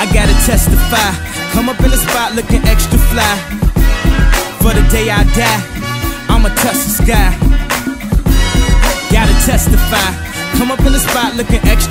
I gotta testify. Come up in the spot looking extra fly. For the day I die, I'ma touch the sky. Gotta testify. Come up in the spot looking extra